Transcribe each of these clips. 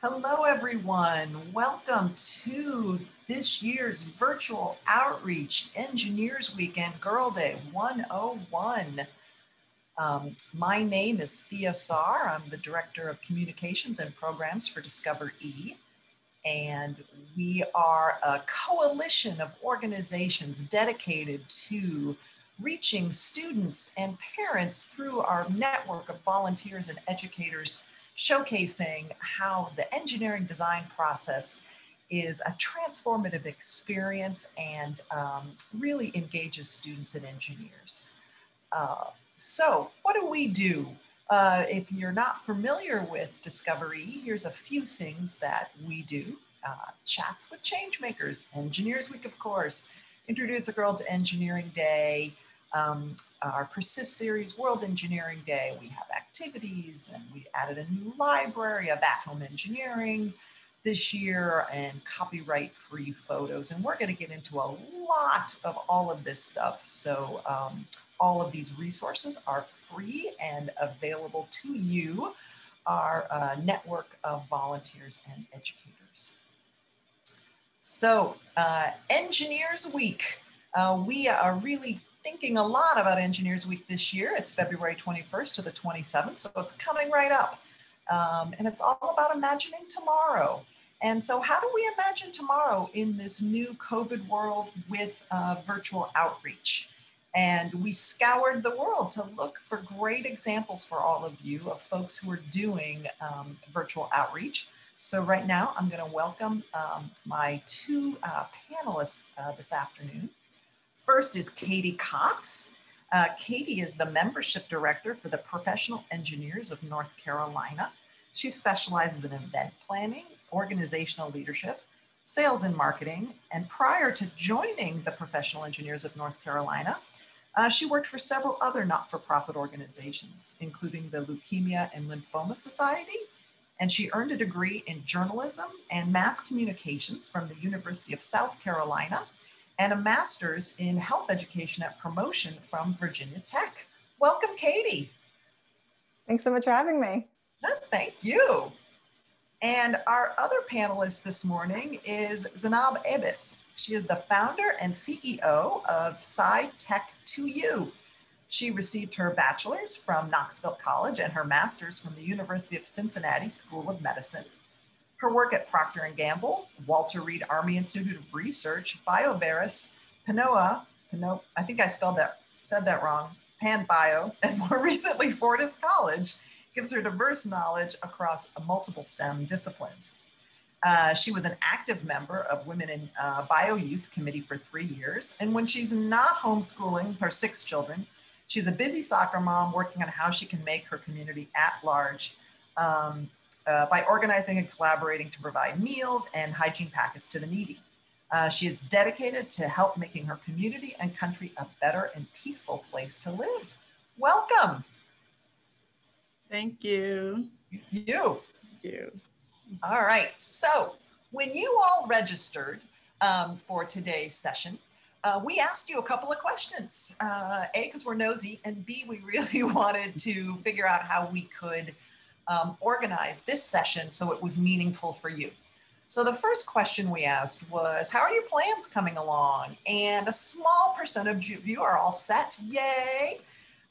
Hello, everyone. Welcome to this year's virtual outreach Engineers Week and Girl Day 101. Um, my name is Thea Sahr. I'm the Director of Communications and Programs for Discover E. And we are a coalition of organizations dedicated to reaching students and parents through our network of volunteers and educators, showcasing how the engineering design process is a transformative experience and um, really engages students and engineers. Uh, so, what do we do? Uh, if you're not familiar with Discover E, here's a few things that we do. Uh, chats with changemakers, Engineers Week, of course, Introduce a Girl to Engineering Day, um, our Persist series, World Engineering Day. We have activities and we added a new library of at-home engineering this year and copyright free photos. And we're gonna get into a lot of all of this stuff. So um, all of these resources are free and available to you, our uh, network of volunteers and educators. So uh, Engineers Week. Uh, we are really thinking a lot about Engineers Week this year. It's February 21st to the 27th, so it's coming right up. Um, and it's all about imagining tomorrow. And so, how do we imagine tomorrow in this new COVID world with uh, virtual outreach? And we scoured the world to look for great examples for all of you of folks who are doing um, virtual outreach. So, right now, I'm going to welcome um, my two uh, panelists uh, this afternoon. First is Katie Cox. Uh, Katie is the membership director for the Professional Engineers of North Carolina. She specializes in event planning, organizational leadership, sales and marketing. And prior to joining the Professional Engineers of North Carolina, uh, she worked for several other not for profit organizations, including the Leukemia and Lymphoma Society. And she earned a degree in journalism and mass communications from the University of South Carolina and a master's in health education at promotion from Virginia Tech. Welcome, Katie. Thanks so much for having me. thank you. And our other panelist this morning is Zainab Abbas. She is the founder and CEO of Sci Tech 2U. She received her bachelor's from Knoxville College and her master's from the University of Cincinnati School of Medicine. Her work at Procter & Gamble, Walter Reed Army Institute of Research, BioVeris, Panoa, Pano, I think I spelled that, said that wrong, PanBio, and more recently Fortis College, gives her diverse knowledge across multiple STEM disciplines. Uh, she was an active member of Women in uh, Bio Youth Committee for three years. And when she's not homeschooling her six children, she's a busy soccer mom working on how she can make her community at large um, uh, by organizing and collaborating to provide meals and hygiene packets to the needy. Uh, she is dedicated to help making her community and country a better and peaceful place to live. Welcome. Thank you. You. Thank you. All right. So when you all registered um, for today's session, uh, we asked you a couple of questions. Uh, a, because we're nosy, and B, we really wanted to figure out how we could um, organize this session so it was meaningful for you. So the first question we asked was, how are your plans coming along? And a small percentage of you are all set, yay.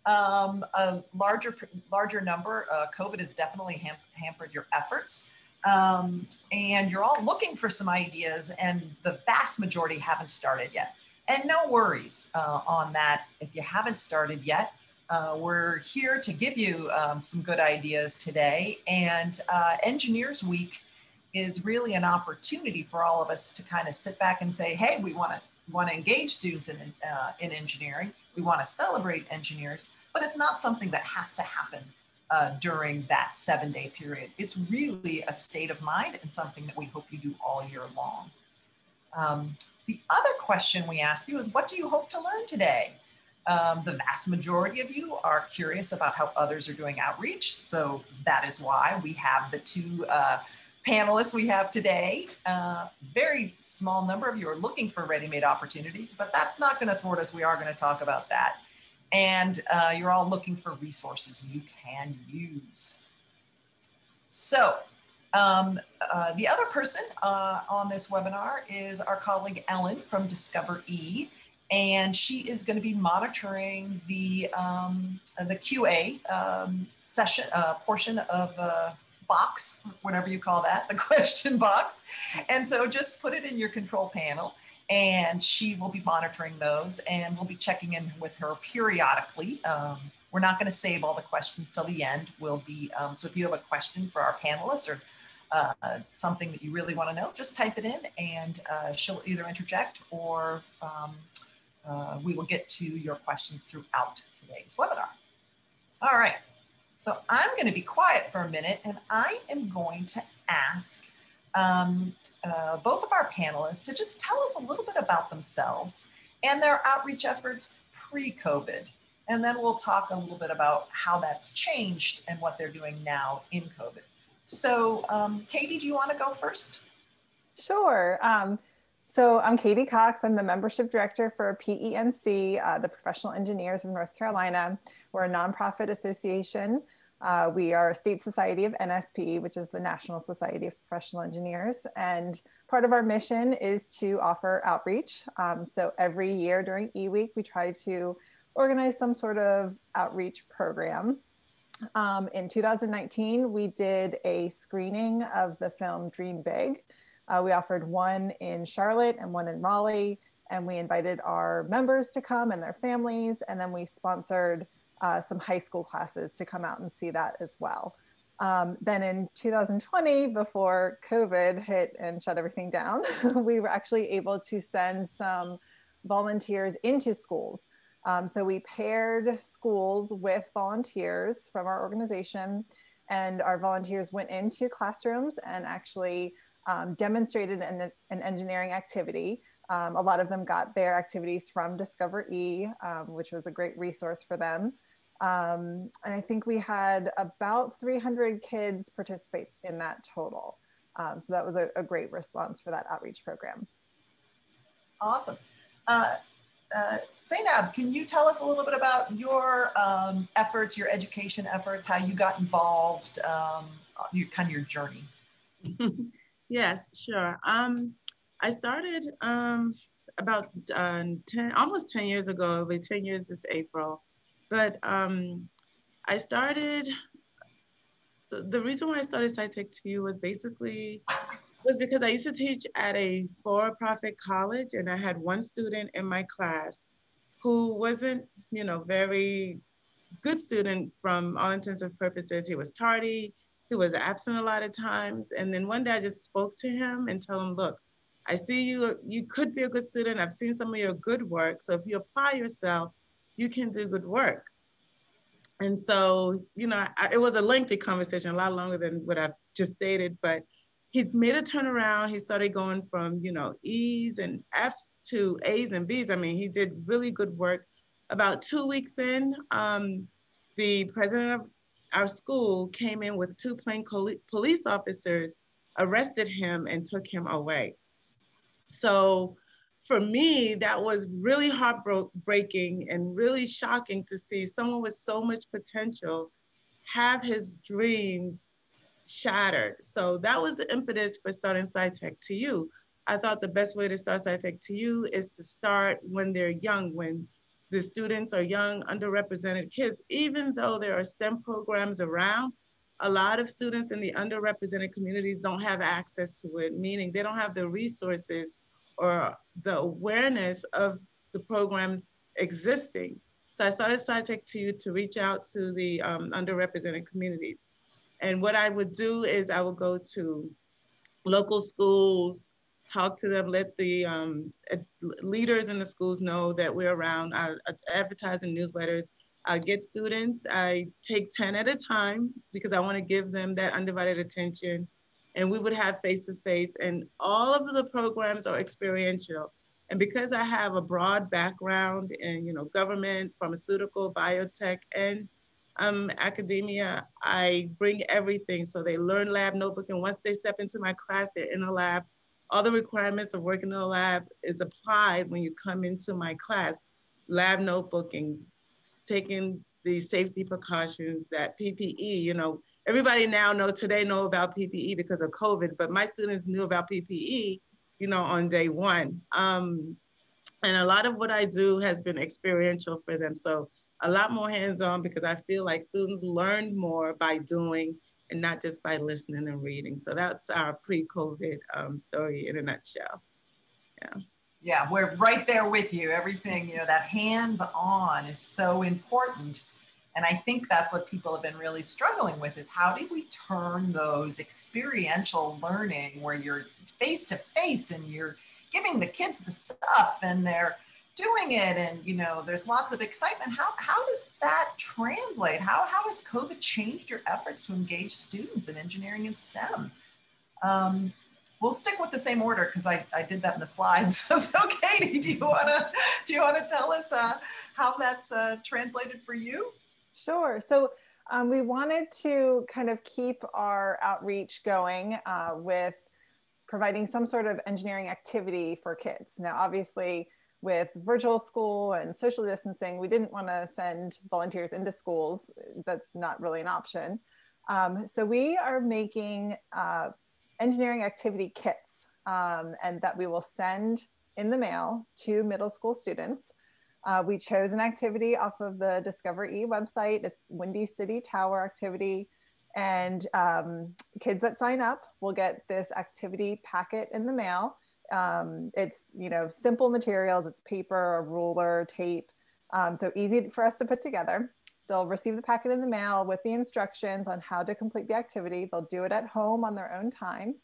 Um, a larger, larger number, uh, COVID has definitely ham hampered your efforts. Um, and you're all looking for some ideas and the vast majority haven't started yet. And no worries uh, on that if you haven't started yet. Uh, we're here to give you um, some good ideas today. And uh, Engineers Week is really an opportunity for all of us to kind of sit back and say, hey, we want to want to engage students in, uh, in engineering. We want to celebrate engineers, but it's not something that has to happen uh, during that seven day period. It's really a state of mind and something that we hope you do all year long. Um, the other question we asked you is, what do you hope to learn today? Um, the vast majority of you are curious about how others are doing outreach. So that is why we have the two uh, panelists we have today. Uh, very small number of you are looking for ready-made opportunities, but that's not going to thwart us. We are going to talk about that. And uh, you're all looking for resources you can use. So Um, uh, the other person uh, on this webinar is our colleague Ellen from Discover E, and she is going to be monitoring the um, the QA um, session uh, portion of the box, whatever you call that, the question box. And so just put it in your control panel and she will be monitoring those and we'll be checking in with her periodically. Um, we're not going to save all the questions till the end. We'll be, um, so if you have a question for our panelists or uh, something that you really want to know, just type it in and uh, she'll either interject or um, uh, we will get to your questions throughout today's webinar. All right, so I'm going to be quiet for a minute and I am going to ask um, uh, both of our panelists to just tell us a little bit about themselves and their outreach efforts pre-COVID. And then we'll talk a little bit about how that's changed and what they're doing now in COVID. So um, Katie, do you want to go first? Sure. Um, so I'm Katie Cox. I'm the membership director for PENC, uh, the Professional Engineers of North Carolina. We're a nonprofit association uh, we are a state society of NSP, which is the National Society of Professional Engineers. And part of our mission is to offer outreach. Um, so every year during E-Week, we try to organize some sort of outreach program. Um, in 2019, we did a screening of the film Dream Big. Uh, we offered one in Charlotte and one in Raleigh, and we invited our members to come and their families. And then we sponsored uh, some high school classes to come out and see that as well. Um, then in 2020, before COVID hit and shut everything down, we were actually able to send some volunteers into schools. Um, so we paired schools with volunteers from our organization, and our volunteers went into classrooms and actually um, demonstrated an, an, engineering activity. Um, a lot of them got their activities from Discover E, um, which was a great resource for them. Um, and I think we had about 300 kids participate in that total. Um, so that was a, a, great response for that outreach program. Awesome. Uh, uh, Zainab, can you tell us a little bit about your um, efforts, your education efforts, how you got involved, um, your kind of your journey? yes, sure. Um, I started um, about uh, 10, almost 10 years ago, it'll be 10 years this April. But um, I started, the, the reason why I started SciTech 2 was basically, was because I used to teach at a for-profit college and I had one student in my class who wasn't, you know, very good student from all intents and purposes. He was tardy, he was absent a lot of times. And then one day I just spoke to him and told him, look, I see you, you could be a good student. I've seen some of your good work. So if you apply yourself, you can do good work. And so, you know, I, it was a lengthy conversation, a lot longer than what I've just stated, but he made a turnaround. He started going from, you know, E's and F's to A's and B's. I mean, he did really good work. About two weeks in, um, the president of our school came in with two plain police officers, arrested him and took him away. So for me, that was really heartbreaking and really shocking to see someone with so much potential have his dreams shattered. So that was the impetus for starting SciTech 2U. I thought the best way to start SciTech 2U is to start when they're young, when the students are young, underrepresented kids, even though there are STEM programs around, a lot of students in the underrepresented communities don't have access to it, meaning they don't have the resources or the awareness of the programs existing. So I started SciTech 2 to reach out to the um, underrepresented communities. And what I would do is I would go to local schools, talk to them, let the um, leaders in the schools know that we're around, I, I advertise in newsletters, I get students, I take 10 at a time because I wanna give them that undivided attention. And we would have face to face and all of the programs are experiential. And because i have a broad background in you know government pharmaceutical biotech and um, academia i bring everything. So they learn lab notebook and once they step into my class they're in a lab all the requirements of working in a lab is applied when you come into my class lab notebooking taking the safety precautions that ppe you know everybody now know today know about PPE because of COVID, but my students knew about PPE, you know, on day one. Um, and a lot of what I do has been experiential for them. So a lot more hands-on because I feel like students learned more by doing and not just by listening and reading. So that's our pre-COVID um, story in a nutshell. Yeah. Yeah, we're right there with you. Everything, you know, that hands-on is so important. And I think that's what people have been really struggling with is how do we turn those experiential learning where you're face to face and you're giving the kids the stuff and they're doing it and you know there's lots of excitement. How, how does that translate? How, how has covid changed your efforts to engage students in engineering and stem? Um, we'll stick with the same order because I, I did that in the slides. So katie do you want to do you want to tell us uh, how that's uh, translated for you? Sure. So um, we wanted to kind of keep our outreach going uh, with providing some sort of engineering activity for kids. Now obviously with virtual school and social distancing, we didn't want to send volunteers into schools. That's not really an option. Um, so we are making uh, engineering activity kits um, and that we will send in the mail to middle school students. Uh, we chose an activity off of the Discover E website. It's Windy City Tower activity. And um, kids that sign up will get this activity packet in the mail um, it's you know simple materials. It's paper, a ruler, tape. Um, so easy for us to put together. They'll receive the packet in the mail with the instructions on how to complete the activity. They'll do it at home on their own time.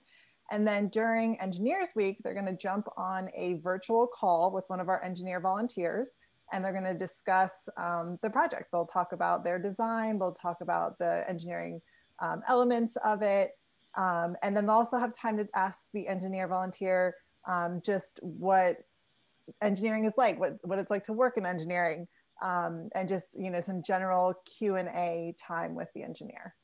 And then during Engineers Week, they're going to jump on a virtual call with one of our engineer volunteers and they're going to discuss um, the project. They'll talk about their design, they'll talk about the engineering um, elements of it. Um, and then they'll also have time to ask the engineer volunteer um, just what engineering is like, what, what it's like to work in engineering, um, and just you know some general Q and A time with the engineer.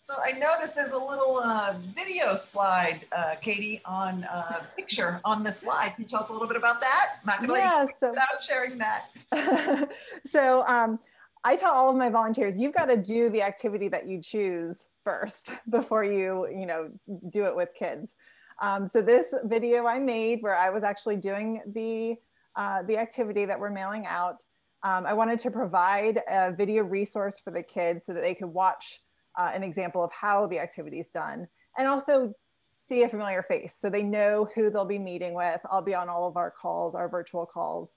So I noticed there's a little uh, video slide, uh, Katie, on uh, picture on the slide. Can you tell us a little bit about that? I'm not going to yeah, so, without sharing that. so um, I tell all of my volunteers, you've got to do the activity that you choose first before you, you know, do it with kids. Um, so this video I made where I was actually doing the, uh, the activity that we're mailing out, um, I wanted to provide a video resource for the kids so that they could watch uh, an example of how the activity is done and also see a familiar face so they know who they'll be meeting with. I'll be on all of our calls, our virtual calls.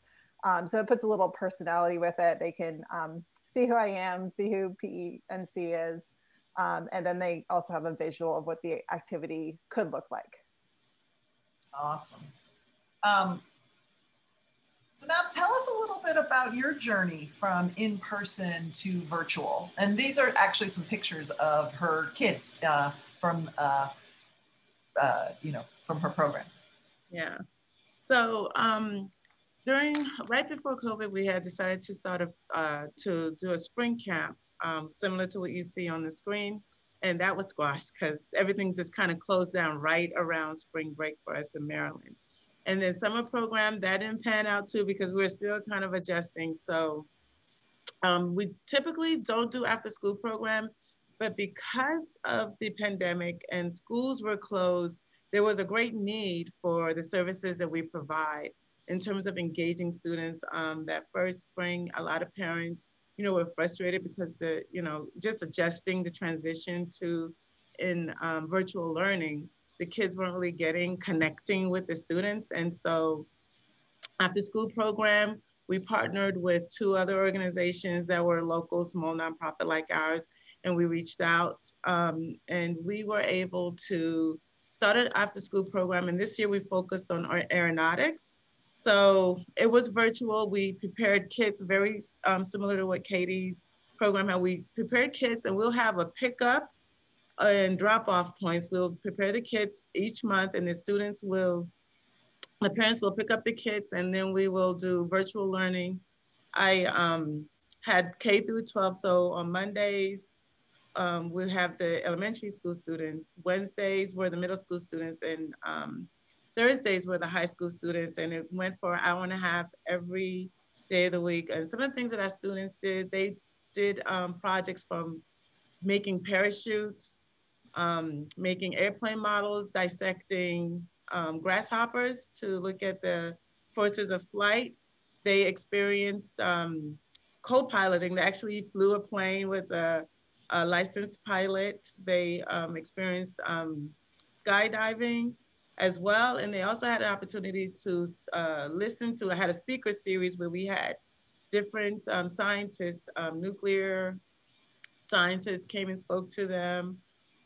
Um, so it puts a little personality with it. They can um, see who I am, see who PENC is, um, and then they also have a visual of what the activity could look like. Awesome. Um, so now tell us a little bit about your journey from in person to virtual. And these are actually some pictures of her kids uh, from, uh, uh, you know, from her program. Yeah. So um, during, right before COVID, we had decided to start a, uh, to do a spring camp, um, similar to what you see on the screen and that was squashed because everything just kind of closed down right around spring break for us in Maryland. And then summer program, that didn't pan out too because we are still kind of adjusting. So um, we typically don't do after school programs, but because of the pandemic and schools were closed, there was a great need for the services that we provide in terms of engaging students. Um, that first spring, a lot of parents you know, we're frustrated because the, you know, just adjusting the transition to in um, virtual learning, the kids weren't really getting connecting with the students. And so after school program, we partnered with two other organizations that were local, small nonprofit like ours, and we reached out um, and we were able to start an after school program. And this year we focused on aeronautics so it was virtual. We prepared kits very um, similar to what Katie's program had. We prepared kits and we'll have a pickup and drop off points. We'll prepare the kits each month and the students will, the parents will pick up the kits and then we will do virtual learning. I um, had K through 12. So on Mondays, um, we'll have the elementary school students. Wednesdays were the middle school students and um, Thursdays were the high school students, and it went for an hour and a half every day of the week. And some of the things that our students did, they did um, projects from making parachutes, um, making airplane models, dissecting um, grasshoppers to look at the forces of flight. They experienced um, co-piloting. They actually flew a plane with a, a licensed pilot. They um, experienced um, skydiving as well. And they also had an opportunity to uh, listen to, I had a speaker series where we had different um, scientists, um, nuclear scientists came and spoke to them.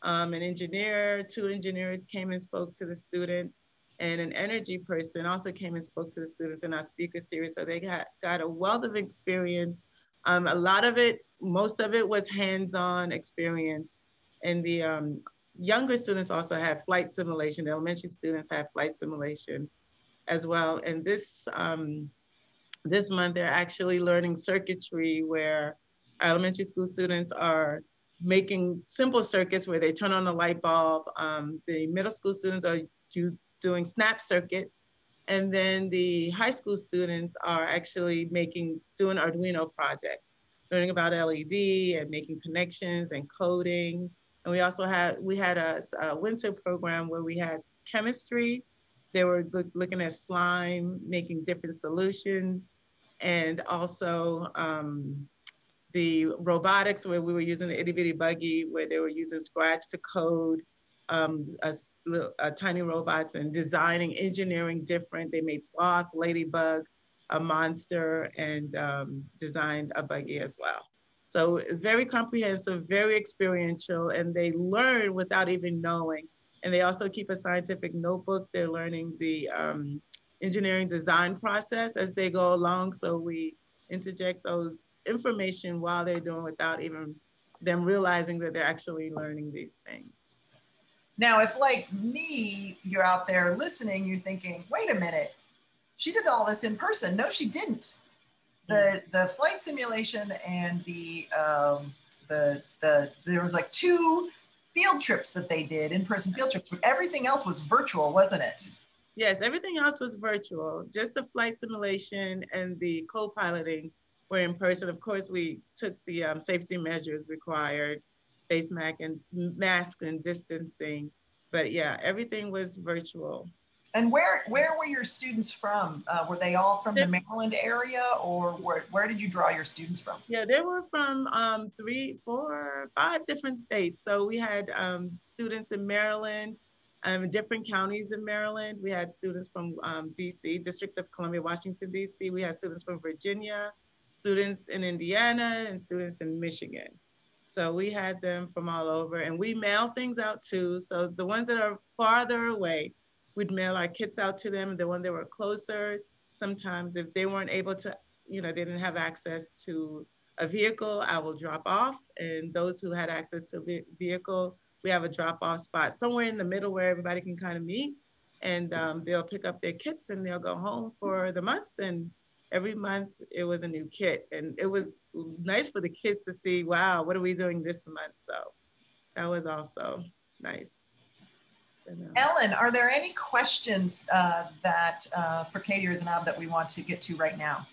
Um, an engineer, two engineers came and spoke to the students and an energy person also came and spoke to the students in our speaker series. So they got, got a wealth of experience. Um, a lot of it, most of it was hands-on experience. in the um, younger students also had flight simulation. Elementary students had flight simulation as well. And this, um, this month, they're actually learning circuitry where elementary school students are making simple circuits where they turn on a light bulb. Um, the middle school students are do, doing snap circuits. And then the high school students are actually making, doing Arduino projects, learning about LED and making connections and coding. And we also had, we had a, a winter program where we had chemistry. They were look, looking at slime, making different solutions, and also um, the robotics where we were using the itty bitty buggy, where they were using Scratch to code um, a, a tiny robots and designing, engineering different. They made sloth, ladybug, a monster, and um, designed a buggy as well. So very comprehensive, very experiential, and they learn without even knowing. And they also keep a scientific notebook. They're learning the um, engineering design process as they go along. So we interject those information while they're doing without even them realizing that they're actually learning these things. Now, if like me, you're out there listening, you're thinking, wait a minute, she did all this in person. No, she didn't. The the flight simulation and the um, the the there was like two field trips that they did in person field trips, but everything else was virtual, wasn't it? Yes, everything else was virtual. Just the flight simulation and the co-piloting were in person. Of course, we took the um, safety measures required, face mask and mask and distancing. But yeah, everything was virtual. And where where were your students from? Uh, were they all from the Maryland area, or where where did you draw your students from? Yeah, they were from um, three, four, five different states. So we had um, students in Maryland, um, different counties in Maryland. We had students from um, DC, District of Columbia, Washington, DC. We had students from Virginia, students in Indiana and students in Michigan. So we had them from all over and we mail things out too. So the ones that are farther away, we'd mail our kits out to them. The ones that were closer, sometimes if they weren't able to, you know, they didn't have access to a vehicle, I will drop off. And those who had access to a vehicle, we have a drop off spot somewhere in the middle where everybody can kind of meet. And um, they'll pick up their kits and they'll go home for the month and every month it was a new kit and it was nice for the kids to see wow what are we doing this month so that was also nice ellen are there any questions uh, that uh, for katie or Zainab that we want to get to right now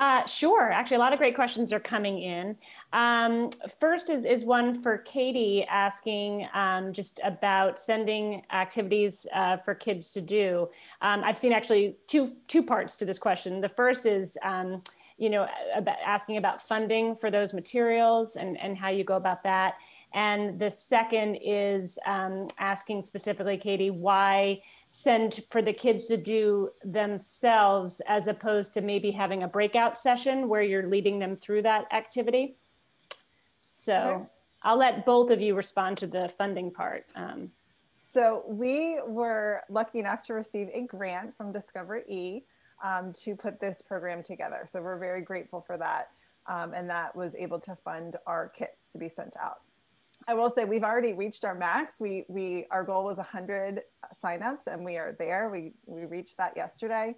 uh, sure. Actually, a lot of great questions are coming in. Um, first is, is one for Katie asking um, just about sending activities uh, for kids to do. Um, I've seen actually two, two parts to this question. The first is, um, you know, about asking about funding for those materials and, and how you go about that. And the second is um, asking specifically, Katie, why send for the kids to do themselves as opposed to maybe having a breakout session where you're leading them through that activity? So. I'll let both of you respond to the funding part. Um, so we were lucky enough to receive a grant from Discover E um, to put this program together. So we're very grateful for that. Um, and that was able to fund our kits to be sent out. I will say we've already reached our max. We we our goal was 100 signups, and we are there. We we reached that yesterday,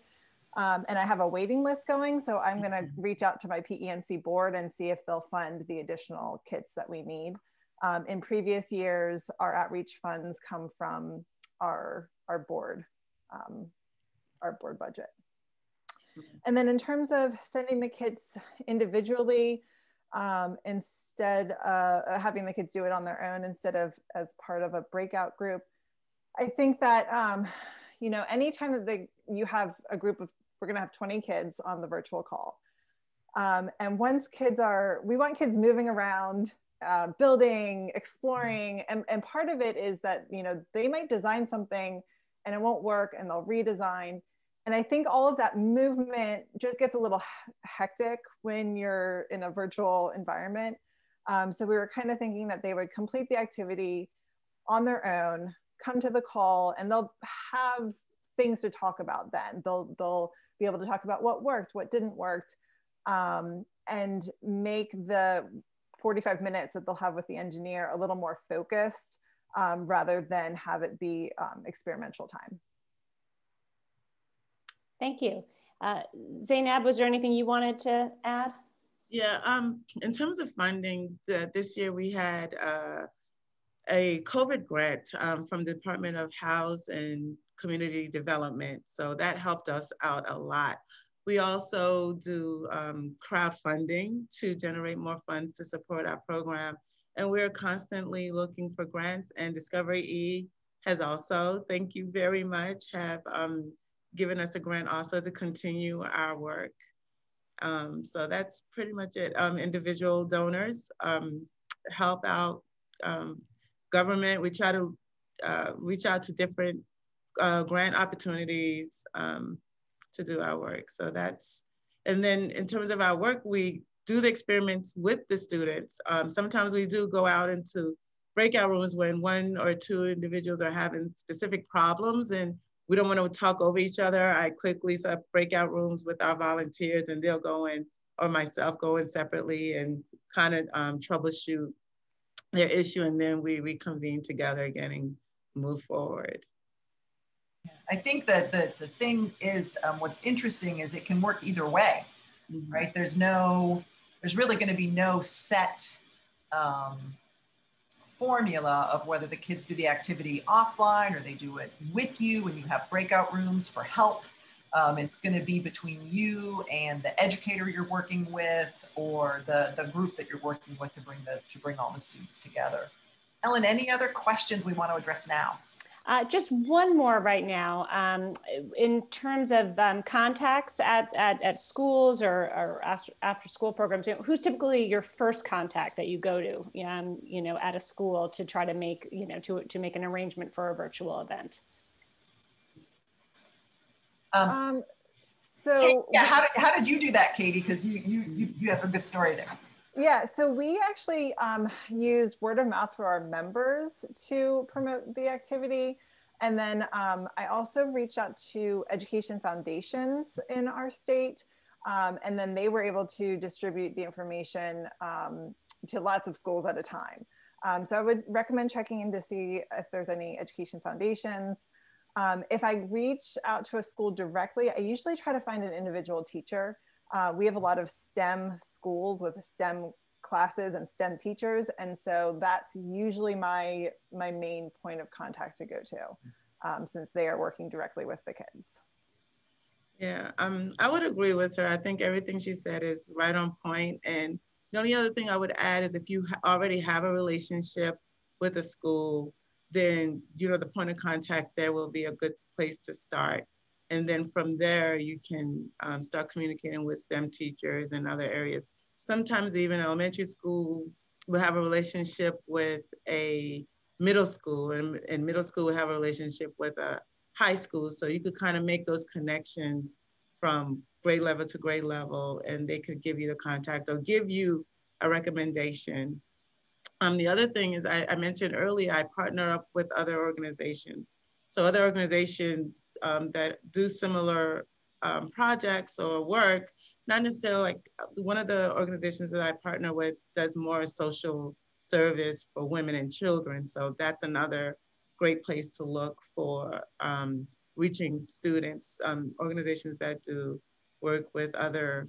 um, and I have a waiting list going. So I'm going to mm-hmm. reach out to my PENC board and see if they'll fund the additional kits that we need. Um, in previous years, our outreach funds come from our our board, um, our board budget. Mm-hmm. And then in terms of sending the kits individually, um, instead of having the kids do it on their own instead of as part of a breakout group. I think that, um, you know, anytime that they, you have a group of, we're gonna have 20 kids on the virtual call. Um, and once kids are, we want kids moving around, uh, building, exploring. And, and part of it is that, you know, they might design something and it won't work and they'll redesign. And I think all of that movement just gets a little hectic when you're in a virtual environment. Um, so we were kind of thinking that they would complete the activity on their own, come to the call, and they'll have things to talk about then. They'll, they'll be able to talk about what worked, what didn't work, um, and make the 45 minutes that they'll have with the engineer a little more focused um, rather than have it be um, experimental time. Thank you. Uh, Zainab, was there anything you wanted to add? Yeah, um, in terms of funding, the, this year we had uh, a COVID grant um, from the Department of House and Community Development. So that helped us out a lot. We also do um, crowdfunding to generate more funds to support our program. And we're constantly looking for grants and Discovery E has also, thank you very much, have um, given us a grant also to continue our work. Um, so that's pretty much it. Um, individual donors um, help out um, government. We try to uh, reach out to different uh, grant opportunities um, to do our work. So that's, and then in terms of our work, we do the experiments with the students. Um, sometimes we do go out into breakout rooms when one or two individuals are having specific problems and we don't want to talk over each other. I quickly set breakout rooms with our volunteers and they'll go in or myself go in separately and kind of um, troubleshoot their issue and then we reconvene together again and move forward. I think that the, the thing is um, what's interesting is it can work either way, mm-hmm. right? There's no, there's really going to be no set um, formula of whether the kids do the activity offline or they do it with you and you have breakout rooms for help. Um, it's going to be between you and the educator you're working with or the, the group that you're working with to bring the to bring all the students together. Ellen, any other questions we want to address now? Uh, just one more right now. Um, in terms of um, contacts at, at, at schools or, or after school programs, you know, who's typically your first contact that you go to, um, you know, at a school to try to make, you know, to, to make an arrangement for a virtual event? Um, um so yeah, how did, how did you do that, Katie? Because you, you, you, you have a good story there. Yeah, so we actually um, use word of mouth for our members to promote the activity. And then um, I also reached out to education foundations in our state. Um, and then they were able to distribute the information um, to lots of schools at a time. Um, so I would recommend checking in to see if there's any education foundations. Um, if I reach out to a school directly, I usually try to find an individual teacher uh, we have a lot of STEM schools with STEM classes and STEM teachers, and so that's usually my my main point of contact to go to, um, since they are working directly with the kids. Yeah, um, I would agree with her. I think everything she said is right on point. And the only other thing I would add is if you already have a relationship with a school, then you know the point of contact there will be a good place to start. And then from there, you can um, start communicating with STEM teachers and other areas. Sometimes even elementary school will have a relationship with a middle school and, and middle school would have a relationship with a high school. So you could kind of make those connections from grade level to grade level and they could give you the contact or give you a recommendation. Um, the other thing is I, I mentioned earlier, I partner up with other organizations. So other organizations um, that do similar um, projects or work, not necessarily like one of the organizations that I partner with does more social service for women and children. So that's another great place to look for um, reaching students, um, organizations that do work with other,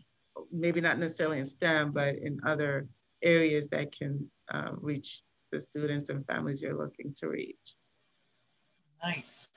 maybe not necessarily in STEM, but in other areas that can uh, reach the students and families you're looking to reach. Nice.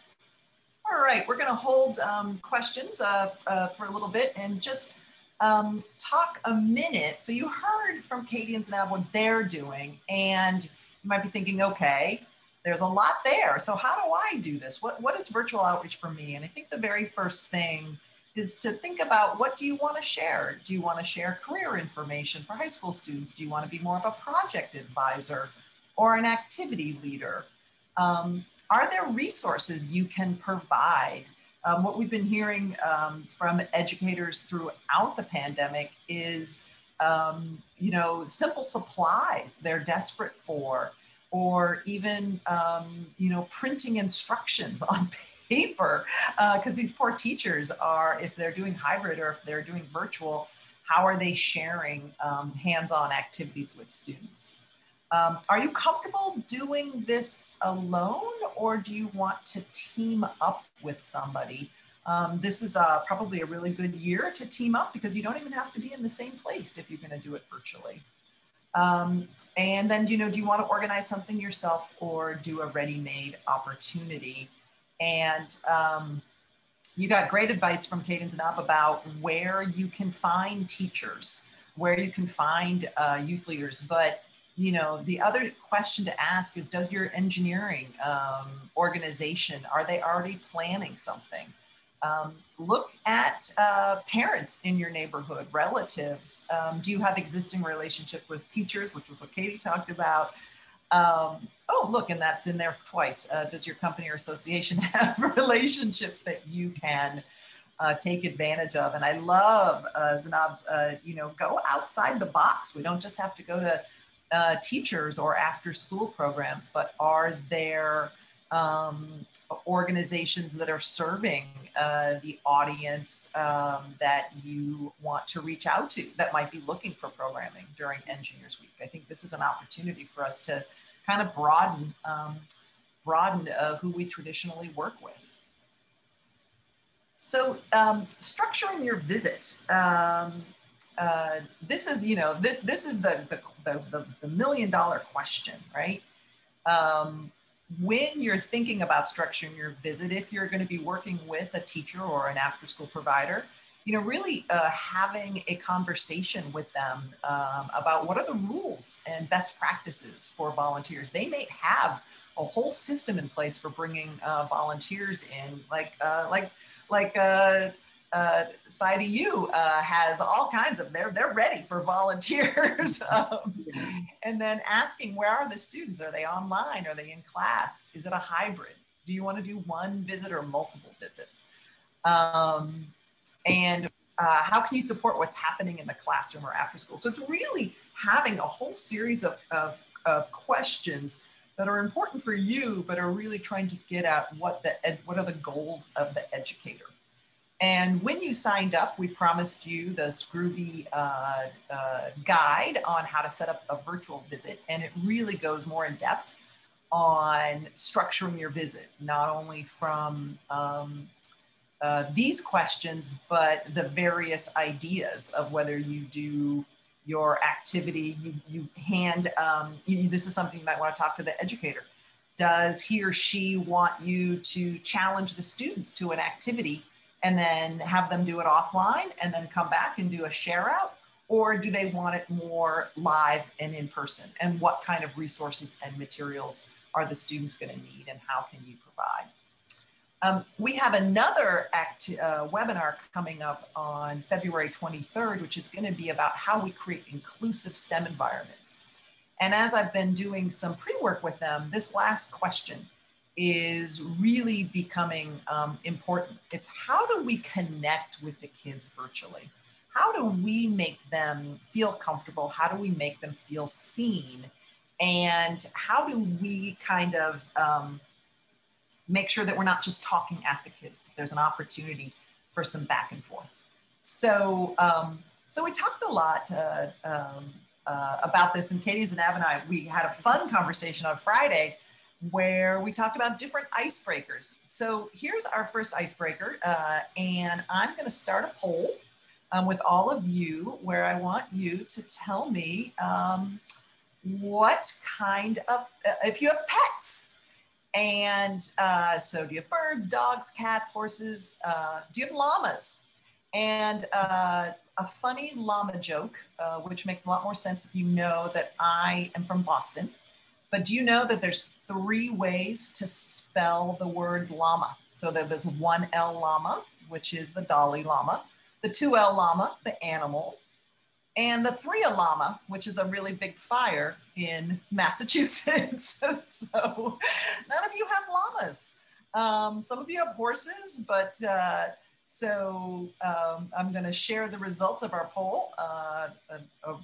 All right, we're going to hold um, questions uh, uh, for a little bit and just um, talk a minute. So you heard from Katie and Zainab what they're doing, and you might be thinking, okay, there's a lot there. So how do I do this? What, what is virtual outreach for me? And I think the very first thing is to think about what do you want to share? Do you want to share career information for high school students? Do you want to be more of a project advisor or an activity leader? Um, are there resources you can provide? Um, what we've been hearing um, from educators throughout the pandemic is, um, you know, simple supplies they're desperate for, or even, um, you know, printing instructions on paper, because uh, these poor teachers are, if they're doing hybrid or if they're doing virtual, how are they sharing um, hands-on activities with students? Um, are you comfortable doing this alone or do you want to team up with somebody? Um, this is uh, probably a really good year to team up because you don't even have to be in the same place if you're going to do it virtually. Um, and then, you know, do you want to organize something yourself or do a ready-made opportunity? And um, you got great advice from Katie and Zainab about where you can find teachers, where you can find uh, youth leaders, but you know, the other question to ask is, does your engineering um, organization, are they already planning something? Um, look at uh, parents in your neighborhood, relatives. Um, do you have existing relationship with teachers, which was what Katie talked about? Um, oh, look, and that's in there twice. Uh, does your company or association have relationships that you can uh, take advantage of? And I love uh, uh, you know, go outside the box. We don't just have to go to uh, teachers or after school programs, but are there um, organizations that are serving uh, the audience um, that you want to reach out to that might be looking for programming during Engineers Week? I think this is an opportunity for us to kind of broaden, um, broaden uh, who we traditionally work with. So um, structuring your visit. Uh, this is, you know, this this is the the, the, the, million dollar question, right? Um, when you're thinking about structuring your visit, if you're going to be working with a teacher or an after school provider, you know, really uh, having a conversation with them um, about what are the rules and best practices for volunteers. They may have a whole system in place for bringing uh, volunteers in, like uh, like like uh, SciTech 2U uh, has all kinds of they're they're ready for volunteers. Um, and then asking where are the students? Are they online? Are they in class? Is it a hybrid? Do you want to do one visit or multiple visits? Um, and uh, how can you support what's happening in the classroom or after school? So it's really having a whole series of, of, of questions that are important for you but are really trying to get at what the ed, what are the goals of the educator and when you signed up, we promised you the Scrooby uh, uh, guide on how to set up a virtual visit. And it really goes more in depth on structuring your visit, not only from um, uh, these questions, but the various ideas of whether you do your activity, you, you hand, um, you, this is something you might want to talk to the educator. Does he or she want you to challenge the students to an activity and then have them do it offline and then come back and do a share out? Or do they want it more live and in person? And what kind of resources and materials are the students going to need and how can you provide? Um, we have another act, uh, webinar coming up on February 23rd, which is going to be about how we create inclusive STEM environments. And as I've been doing some pre-work with them, this last question is really becoming um, important. It's how do we connect with the kids virtually? How do we make them feel comfortable? How do we make them feel seen? And how do we kind of um, make sure that we're not just talking at the kids, that there's an opportunity for some back and forth. So, um, so we talked a lot uh, um, uh, about this, and Katie and Zainab and I, we had a fun conversation on Friday where we talked about different icebreakers. So here's our first icebreaker, uh, and I'm going to start a poll um, with all of you where I want you to tell me um, what kind of, uh, if you have pets. And uh, so do you have birds, dogs, cats, horses? Uh, do you have llamas? And uh, a funny llama joke, uh, which makes a lot more sense if you know that I am from Boston. But do you know that there's three ways to spell the word llama? So there's one L llama, which is the Dalai Lama, the two L llama, the animal, and the three L llama, which is a really big fire in Massachusetts. so none of you have llamas. Um, some of you have horses, but uh, so um, I'm going to share the results of our poll. Uh, a, a,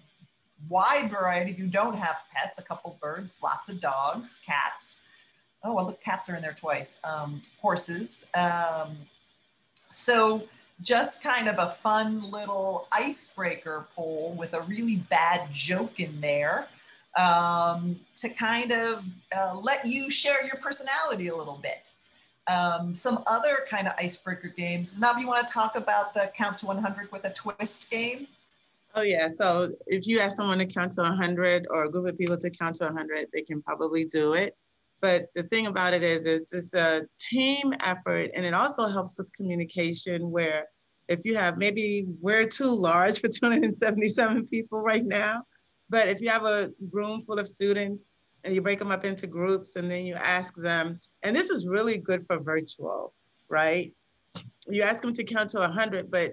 wide variety. You don't have pets, a couple birds, lots of dogs, cats. Oh, well, the cats are in there twice. Um, horses. Um, so just kind of a fun little icebreaker poll with a really bad joke in there um, to kind of uh, let you share your personality a little bit. Um, some other kind of icebreaker games. Now, you want to talk about the count to 100 with a twist game? Oh yeah, so if you ask someone to count to 100 or a group of people to count to 100, they can probably do it. But the thing about it is it's, it's a team effort and it also helps with communication where if you have, maybe we're too large for 277 people right now, but if you have a room full of students and you break them up into groups and then you ask them, and this is really good for virtual, right? You ask them to count to 100, but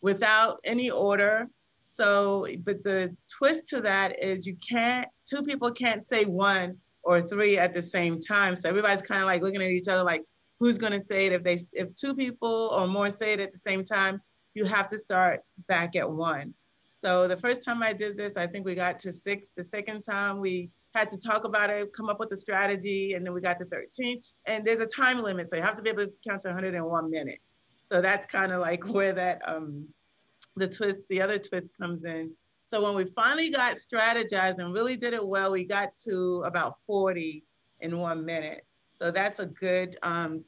without any order. So, but the twist to that is you can't, two people can't say one or three at the same time. So everybody's kind of like looking at each other like, who's going to say it? If they, if two people or more say it at the same time, you have to start back at one. So the first time I did this, I think we got to six. The second time we had to talk about it, come up with a strategy, and then we got to 13. And there's a time limit, so you have to be able to count to 100 in one minute. So that's kind of like where that um, the twist, the other twist comes in. So when we finally got strategized and really did it well, we got to about 40 in one minute. So that's a good um,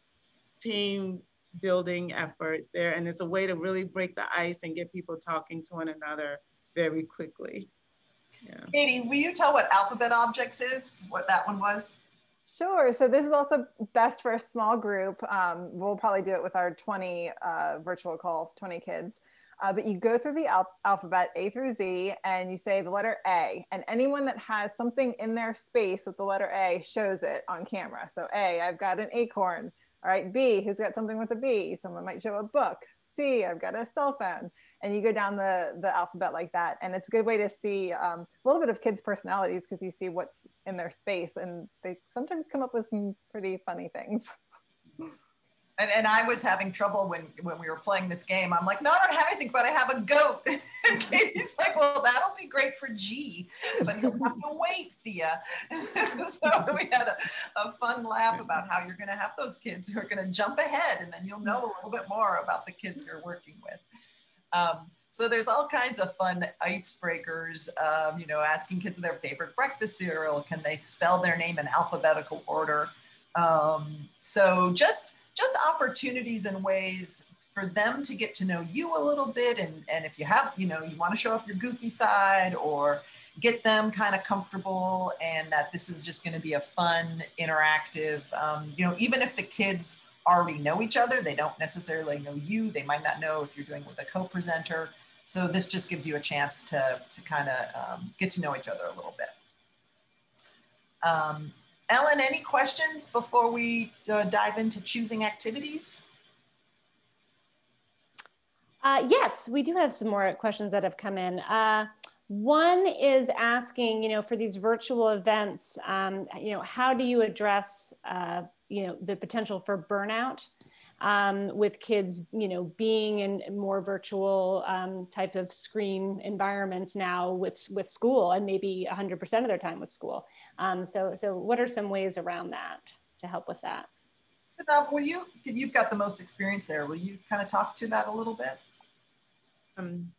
team building effort there. And it's a way to really break the ice and get people talking to one another very quickly. Yeah. Katie, will you tell what alphabet objects is, what that one was? Sure. So this is also best for a small group. Um, we'll probably do it with our 20 uh, virtual call, 20 kids. Uh, but you go through the al alphabet A through Z and you say the letter A. And anyone that has something in their space with the letter A shows it on camera. So A, I've got an acorn. All right, B, who's got something with a B? Someone might show a book. C, I've got a cell phone and you go down the the alphabet like that and it's a good way to see um, a little bit of kids personalities because you see what's in their space and they sometimes come up with some pretty funny things and, and I was having trouble when when we were playing this game. I'm like, no, I don't have anything, but I have a goat. and Katie's like, well, that'll be great for G, but you'll have to wait, Thea. so we had a, a fun laugh about how you're going to have those kids who are going to jump ahead, and then you'll know a little bit more about the kids you're working with. Um, so there's all kinds of fun icebreakers, um, you know, asking kids their favorite breakfast cereal. Can they spell their name in alphabetical order? Um, so just just opportunities and ways for them to get to know you a little bit. And, and if you have, you know, you want to show up your goofy side or get them kind of comfortable and that this is just going to be a fun, interactive, um, you know, even if the kids already know each other. They don't necessarily know you. They might not know if you're doing with a co-presenter. So this just gives you a chance to, to kind of um, get to know each other a little bit. Um, Ellen, any questions before we uh, dive into choosing activities? Uh, yes, we do have some more questions that have come in. Uh, one is asking, you know, for these virtual events, um, you know, how do you address uh, you know the potential for burnout um, with kids you know being in more virtual um, type of screen environments now with with school and maybe 100% of their time with school um, so so what are some ways around that to help with that? Now, will you you've got the most experience there. Will you kind of talk to that a little bit? Um,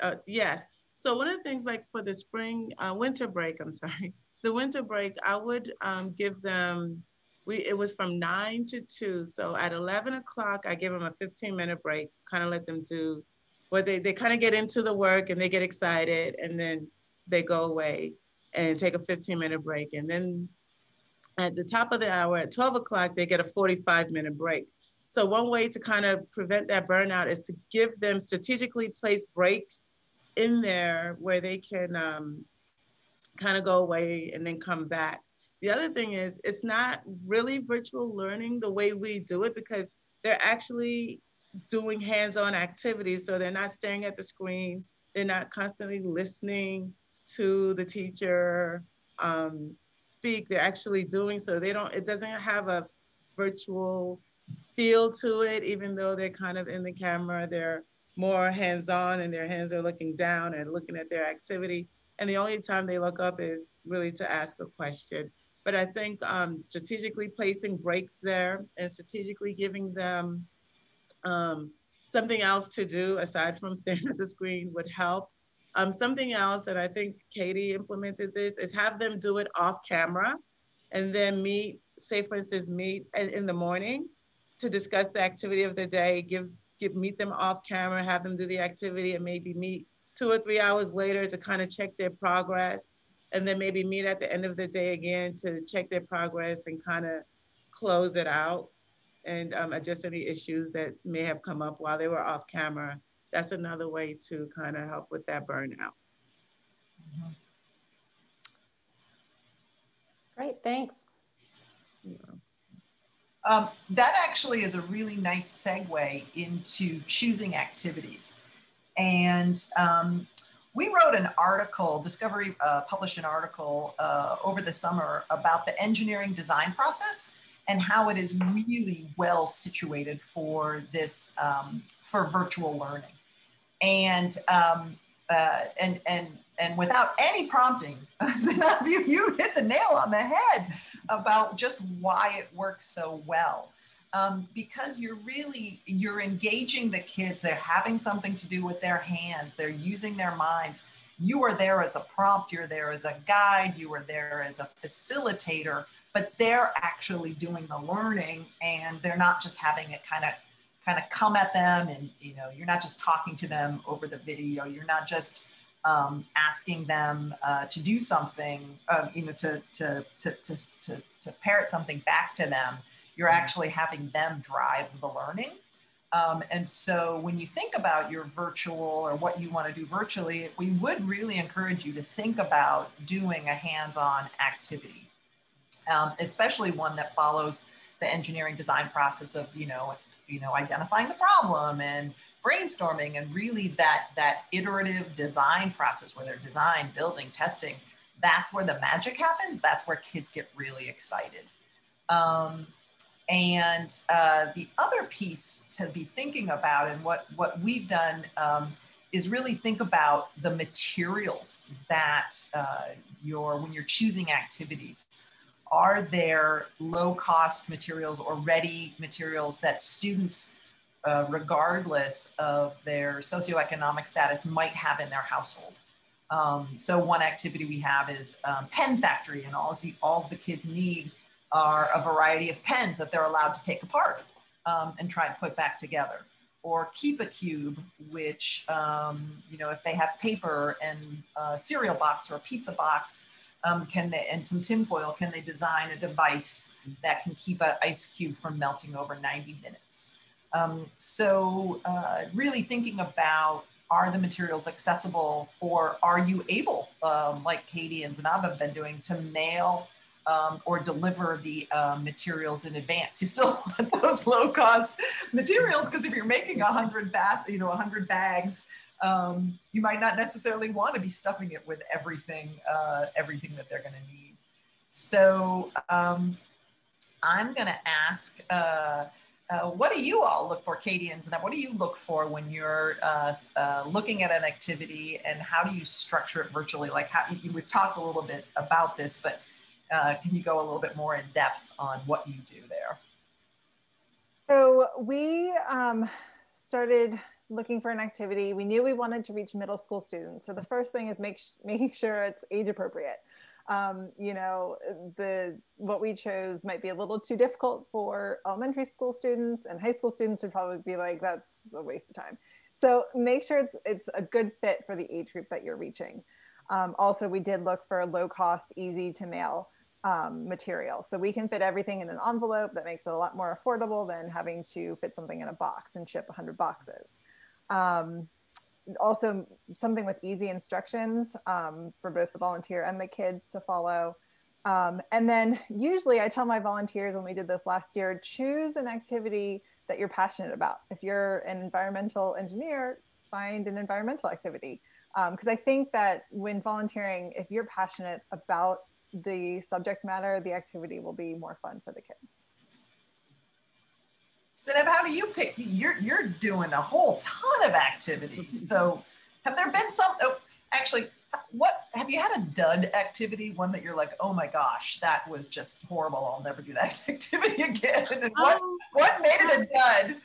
uh, yes. So one of the things like for the spring uh, winter break i'm sorry the winter break i would um, give them we it was from nine to two. So at 11 o'clock, I give them a 15 minute break, kind of let them do what they, they kind of get into the work and they get excited and then they go away and take a 15 minute break. And then at the top of the hour at 12 o'clock, they get a 45 minute break. So one way to kind of prevent that burnout is to give them strategically placed breaks in there where they can um, kind of go away and then come back. The other thing is it's not really virtual learning the way we do it because they're actually doing hands-on activities. So they're not staring at the screen. They're not constantly listening to the teacher um, speak. They're actually doing so. They don't, it doesn't have a virtual feel to it, even though they're kind of in the camera. They're more hands-on and their hands are looking down and looking at their activity. And the only time they look up is really to ask a question. But I think um, strategically placing breaks there and strategically giving them um, something else to do aside from staring at the screen would help. Um, something else, and I think Katie implemented this, is have them do it off camera and then meet, say for instance, meet in the morning to discuss the activity of the day, give, give meet them off camera, have them do the activity and maybe meet two or three hours later to kind of check their progress and then maybe meet at the end of the day again to check their progress and kind of close it out and um, address any issues that may have come up while they were off camera. That's another way to kind of help with that burnout. Mm-hmm. Great, thanks. Yeah. Um, that actually is a really nice segue into choosing activities. And um, we wrote an article, DiscoverE uh, published an article uh, over the summer about the engineering design process and how it is really well situated for this, um, for virtual learning. And, um, uh, and, and, and without any prompting, you, you hit the nail on the head about just why it works so well. Um, because you're really you're engaging the kids they're having something to do with their hands they're using their minds. You are there as a prompt you're there as a guide you are there as a facilitator but they're actually doing the learning and they're not just having it kind of kind of come at them and you know you're not just talking to them over the video you're not just um, asking them uh, to do something uh, you know to, to, to, to, to, to parrot something back to them you're mm-hmm. actually having them drive the learning. Um, and so when you think about your virtual or what you want to do virtually, we would really encourage you to think about doing a hands-on activity, um, especially one that follows the engineering design process of, you know, you know, identifying the problem and brainstorming and really that, that iterative design process where they're design, building, testing, that's where the magic happens. That's where kids get really excited. Um, and uh, the other piece to be thinking about, and what, what we've done, um, is really think about the materials that uh, you're, when you're choosing activities. Are there low cost materials or ready materials that students, uh, regardless of their socioeconomic status, might have in their household? Um, so one activity we have is um, Pen Factory, and all the, all the kids need are a variety of pens that they're allowed to take apart um, and try and put back together. Or keep a cube, which, um, you know, if they have paper and a cereal box or a pizza box, um, can they, and some tinfoil, can they design a device that can keep an ice cube from melting over 90 minutes? Um, so uh, really thinking about are the materials accessible or are you able, um, like Katie and Zainab have been doing, to mail um, or deliver the uh, materials in advance. You still want those low cost materials because if you're making a hundred bath, you know, a hundred bags, um, you might not necessarily want to be stuffing it with everything, uh, everything that they're going to need. So um, I'm going to ask, uh, uh, what do you all look for, Cadians? And what do you look for when you're uh, uh, looking at an activity, and how do you structure it virtually? Like, how we've talked a little bit about this, but uh, can you go a little bit more in depth on what you do there? So we um, started looking for an activity. We knew we wanted to reach middle school students. So the first thing is make making sure it's age appropriate. Um, you know, the what we chose might be a little too difficult for elementary school students, and high school students would probably be like, "That's a waste of time." So make sure it's it's a good fit for the age group that you're reaching. Um, also, we did look for low cost, easy to mail um, material. So we can fit everything in an envelope that makes it a lot more affordable than having to fit something in a box and ship 100 boxes. Um, also, something with easy instructions um, for both the volunteer and the kids to follow. Um, and then usually I tell my volunteers when we did this last year, choose an activity that you're passionate about. If you're an environmental engineer, find an environmental activity. Because um, I think that when volunteering, if you're passionate about the subject matter, the activity will be more fun for the kids. Zainab, how do you pick? You're you're doing a whole ton of activities. So, have there been some? Oh, actually, what have you had a dud activity? One that you're like, oh my gosh, that was just horrible. I'll never do that activity again. And what um, what made it a dud?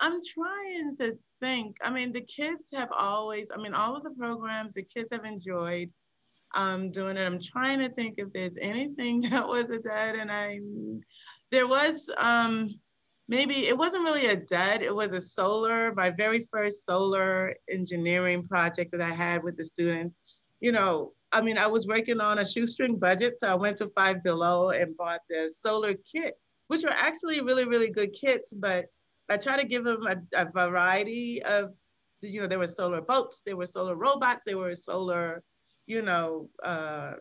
I'm trying to think. I mean, the kids have always. I mean, all of the programs the kids have enjoyed um, doing it. I'm trying to think if there's anything that was a dud, and I there was um, maybe it wasn't really a dud. It was a solar, my very first solar engineering project that I had with the students. You know, I mean, I was working on a shoestring budget, so I went to Five Below and bought the solar kit, which were actually really, really good kits. But I try to give them a, a variety of, you know, there were solar boats, there were solar robots, there were solar you know, uh,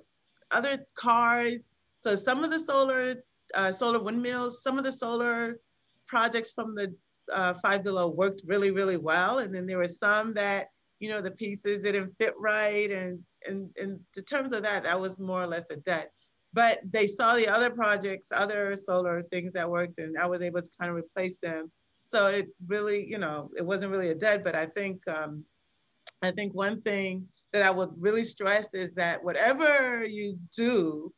other cars. So some of the solar, uh, solar windmills, some of the solar projects from the uh, Five Below worked really, really well. And then there were some that, you know, the pieces didn't fit right. And, and, and in terms of that, that was more or less a debt. But they saw the other projects, other solar things that worked, and I was able to kind of replace them. So it really, you know, it wasn't really a dead, but I think, um, I think one thing that I would really stress is that whatever you do,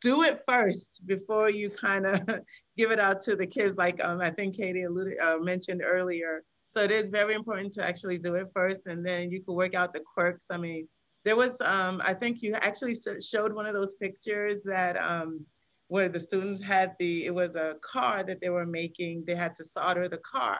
do it first before you kind of give it out to the kids, like um, I think Katie alluded, uh, mentioned earlier. So it is very important to actually do it first, and then you can work out the quirks. I mean, there was, um, I think you actually showed one of those pictures that um, where the students had the, it was a car that they were making. They had to solder the car,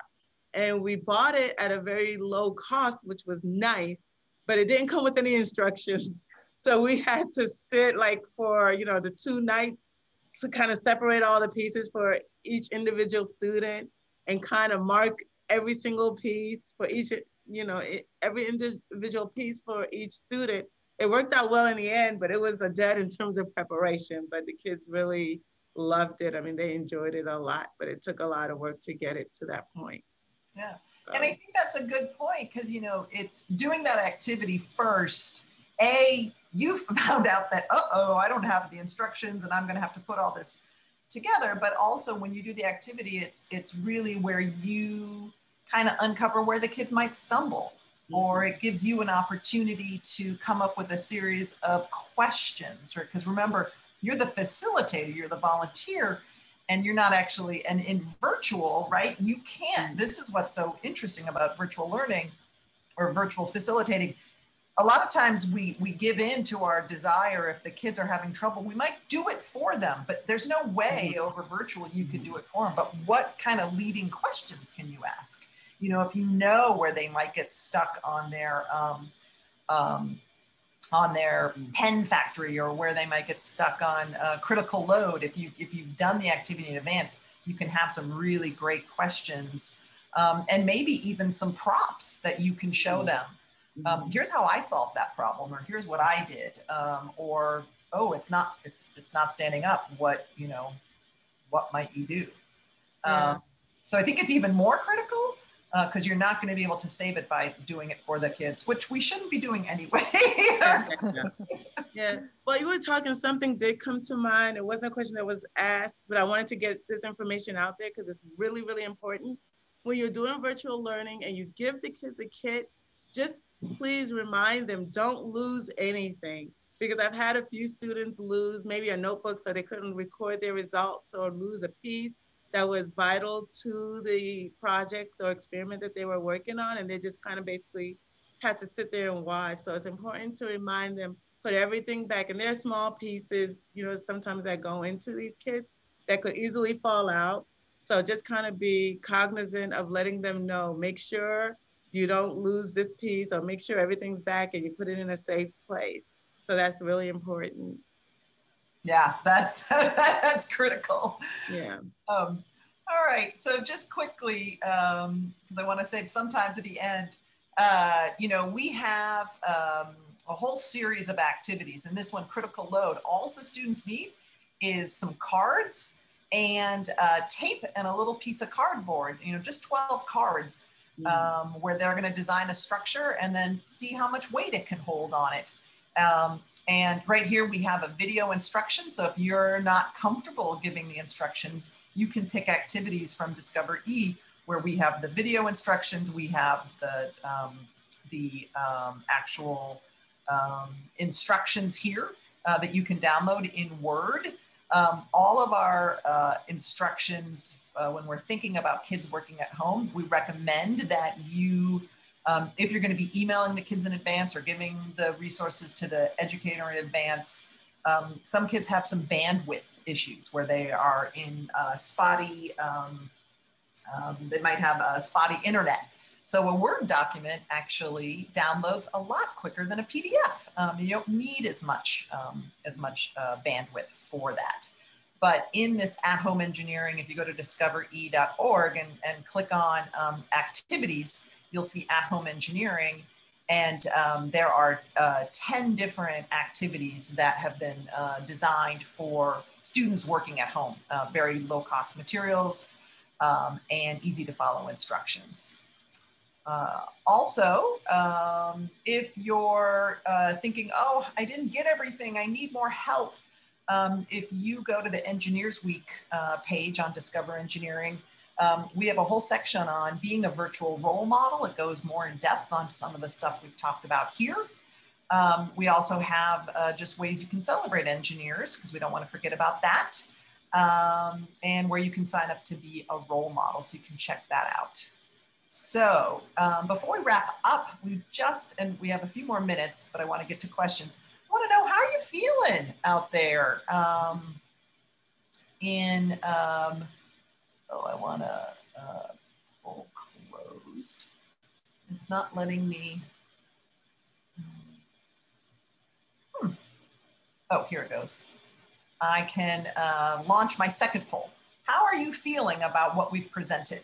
and we bought it at a very low cost, which was nice but it didn't come with any instructions. So we had to sit like for, you know, the two nights to kind of separate all the pieces for each individual student and kind of mark every single piece for each, you know, every individual piece for each student. It worked out well in the end, but it was a dead in terms of preparation, but the kids really loved it. I mean, they enjoyed it a lot, but it took a lot of work to get it to that point. Yeah. So. And I think that's a good point because, you know, it's doing that activity first. A, you found out that, uh oh, I don't have the instructions and I'm going to have to put all this together. But also, when you do the activity, it's, it's really where you kind of uncover where the kids might stumble. Mm-hmm. Or it gives you an opportunity to come up with a series of questions, right? Because remember, you're the facilitator, you're the volunteer and you're not actually and in virtual right? You can this is what's so interesting about virtual learning or virtual facilitating. A lot of times we we give in to our desire. If the kids are having trouble we might do it for them but there's no way mm-hmm. over virtual you can do it for them but what kind of leading questions can you ask you know if you know where they might get stuck on their um, um, on their pen factory or where they might get stuck on critical load. If you if you've done the activity in advance, you can have some really great questions um, and maybe even some props that you can show them. Um, here's how I solved that problem, or here's what I did, um, or oh, it's not it's it's not standing up. What you know, what might you do? Yeah. Um, so I think it's even more critical because uh, you're not going to be able to save it by doing it for the kids, which we shouldn't be doing anyway. yeah. yeah. Well, you were talking, something did come to mind. It wasn't a question that was asked, but I wanted to get this information out there because it's really, really important. When you're doing virtual learning and you give the kids a kit, just please remind them don't lose anything. Because I've had a few students lose maybe a notebook so they couldn't record their results or lose a piece that was vital to the project or experiment that they were working on. And they just kind of basically had to sit there and watch. So it's important to remind them, put everything back. And there are small pieces, you know, sometimes that go into these kits that could easily fall out. So just kind of be cognizant of letting them know, make sure you don't lose this piece or make sure everything's back and you put it in a safe place. So that's really important. Yeah, that's that's critical. Yeah. Um, all right. So just quickly, because um, I want to save some time to the end. Uh, you know, we have um, a whole series of activities, and this one, critical load. All the students need is some cards and uh, tape and a little piece of cardboard. You know, just 12 cards mm. um, where they're going to design a structure and then see how much weight it can hold on it. Um, and right here we have a video instruction. So if you're not comfortable giving the instructions, you can pick activities from Discover E where we have the video instructions, we have the, um, the um, actual um, instructions here uh, that you can download in Word. Um, all of our uh, instructions, uh, when we're thinking about kids working at home, we recommend that you, um, if you're going to be emailing the kids in advance or giving the resources to the educator in advance, um, some kids have some bandwidth issues where they are in uh, spotty, um, um, they might have a spotty internet. So a Word document actually downloads a lot quicker than a PDF. Um, you don't need as much, um, as much uh, bandwidth for that. But in this at-home engineering, if you go to discovere.org and, and click on activities, you'll see at-home engineering. And um, there are uh, 10 different activities that have been uh, designed for students working at home, uh, very low cost materials um, and easy to follow instructions. Uh, also, um, if you're uh, thinking, oh, I didn't get everything, I need more help, um, if you go to the Engineers Week uh, page on Discover Engineering, um, we have a whole section on being a virtual role model. It goes more in depth on some of the stuff we've talked about here. Um, we also have uh, just ways you can celebrate engineers because we don't want to forget about that. Um, and where you can sign up to be a role model. So you can check that out. So um, before we wrap up, we just, and we have a few more minutes, but I want to get to questions I want to know how are you feeling out there um, in, um, oh, I want to uh, closed. It's not letting me. Hmm. Oh, here it goes. I can uh, launch my second poll. How are you feeling about what we've presented?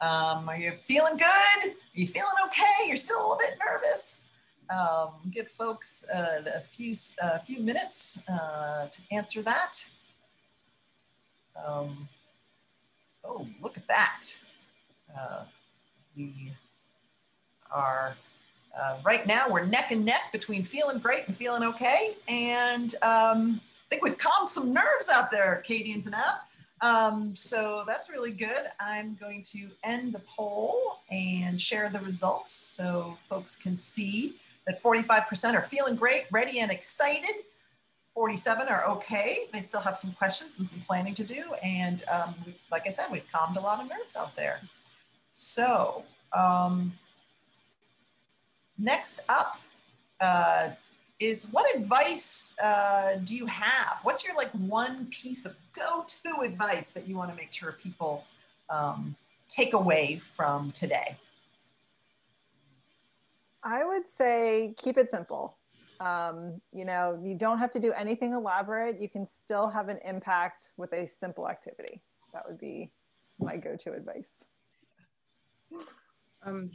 Um, are you feeling good? Are you feeling okay? You're still a little bit nervous? um, give folks uh, a few, a few minutes uh, to answer that. Um, oh, look at that. Uh, we are, uh, right now, we're neck and neck between feeling great and feeling okay. And um, I think we've calmed some nerves out there, Katie and Zainab. Um, so that's really good. I'm going to end the poll and share the results so folks can see that 45% are feeling great, ready, and excited. 47 are okay. They still have some questions and some planning to do. And um, we, like I said, we've calmed a lot of nerves out there. So um, next up uh, is what advice uh, do you have? What's your like one piece of go-to advice that you want to make sure people um, take away from today? I would say keep it simple. Um, you know, you don't have to do anything elaborate. You can still have an impact with a simple activity. That would be my go-to advice. Um,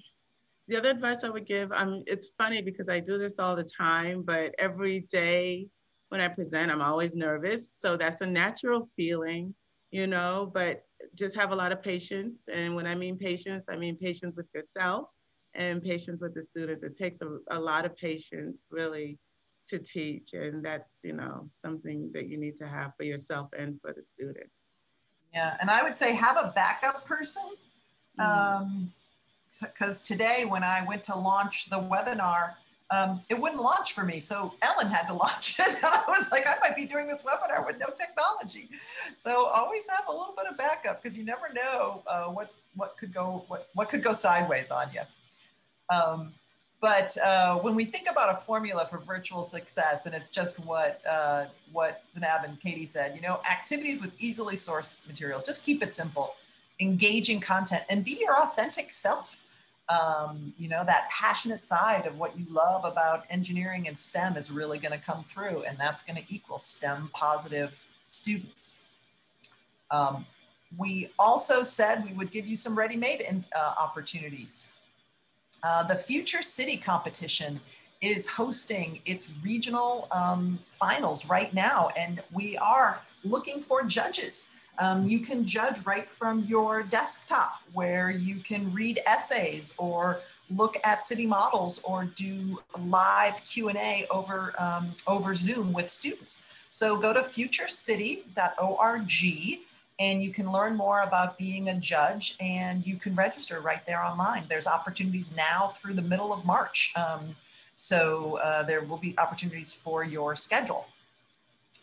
the other advice I would give, um, it's funny because I do this all the time, but every day when I present, I'm always nervous. So that's a natural feeling, you know, but just have a lot of patience. And when I mean patience, I mean patience with yourself and patience with the students. It takes a, a lot of patience really to teach. And that's, you know, something that you need to have for yourself and for the students. Yeah, and I would say have a backup person. Mm-hmm. Um, because today when I went to launch the webinar, um, it wouldn't launch for me. So Ellen had to launch it. And I was like, I might be doing this webinar with no technology. So always have a little bit of backup because you never know uh, what's what could go what, what could go sideways on you. Um, but uh, when we think about a formula for virtual success, and it's just what uh, what Zainab and Katie said, you know, activities with easily sourced materials. Just keep it simple, engaging content, and be your authentic self. um, you know, that passionate side of what you love about engineering and STEM is really going to come through, and that's going to equal STEM positive students. Um, we also said we would give you some ready-made uh, opportunities. Uh, the Future City competition is hosting its regional um, finals right now, and we are looking for judges. Um, you can judge right from your desktop where you can read essays or look at city models or do live Q&A over, um, over Zoom with students. So go to futurecity.org and you can learn more about being a judge and you can register right there online. There's opportunities now through the middle of March. Um, so uh, there will be opportunities for your schedule.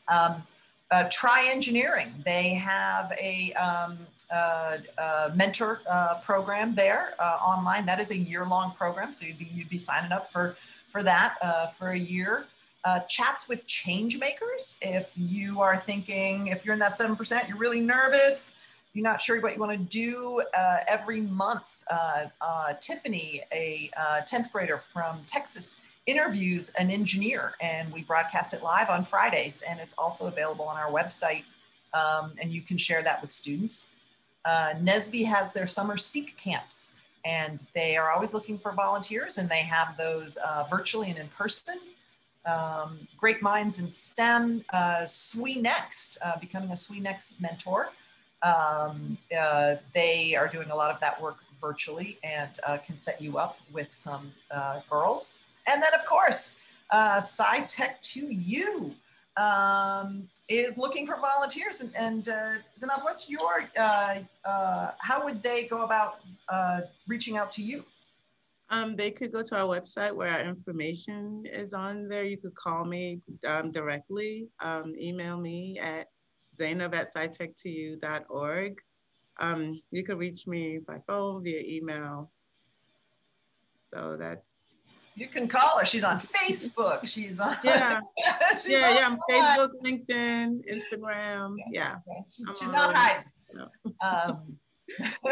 Um, uh, Try Engineering, they have a, um, uh, uh mentor uh, program there uh, online. That is a year-long program, so you'd be, you'd be signing up for, for that for a year. Chats with change makers. If you are thinking, if you're in that 7%, you're really nervous, you're not sure what you want to do every month. Tiffany, a 10th grader from Texas, interviews an engineer and we broadcast it live on Fridays and it's also available on our website um, and you can share that with students. Uh, NSBE has their summer SEEK camps and they are always looking for volunteers and they have those uh, virtually and in person. Um, Great Minds in STEM, uh, SWE Next, uh, becoming a SWE Next mentor. Um, uh, they are doing a lot of that work virtually and uh, can set you up with some uh, girls. And then, of course, uh, SciTech2U um, is looking for volunteers. And, and uh, what's your, how would they go about reaching out to you? Um, they could go to our website where our information is on there. You could call me um, directly, um, email me at zainab at scitech2u.org. Um, you could reach me by phone, via email. So that's you can call her. She's on Facebook. She's on. Yeah. she's yeah, on yeah. I'm Facebook, LinkedIn, Instagram. Yeah. She's not hiding. No.